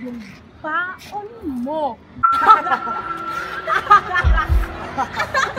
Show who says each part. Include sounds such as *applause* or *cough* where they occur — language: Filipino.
Speaker 1: yung baon mo. *laughs*